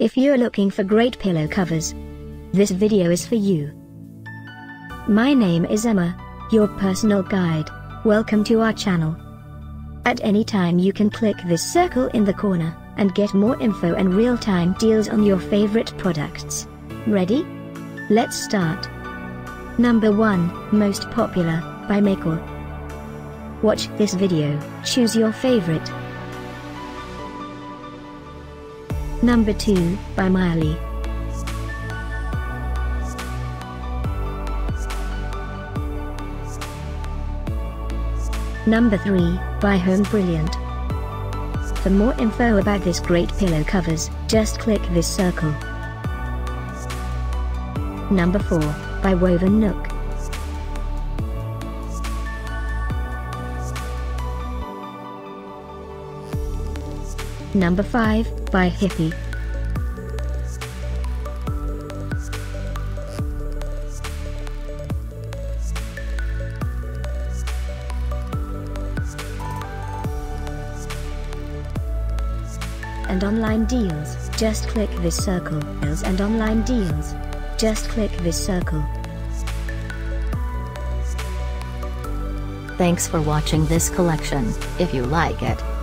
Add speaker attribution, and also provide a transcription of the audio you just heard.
Speaker 1: If you're looking for great pillow covers, this video is for you. My name is Emma, your personal guide. Welcome to our channel. At any time you can click this circle in the corner, and get more info and real-time deals on your favorite products. Ready? Let's start. Number 1, Most Popular, by Makeup. Watch this video, choose your favorite. Number 2, by MIULEE. Number 3, by Home Brilliant. For more info about this great pillow covers, just click this circle. Number 4, by Woven Nook. Number 5, by Hippie. and online deals, just click this circle. Deals and online deals. Just click this circle.
Speaker 2: Thanks for watching this collection. If you like it,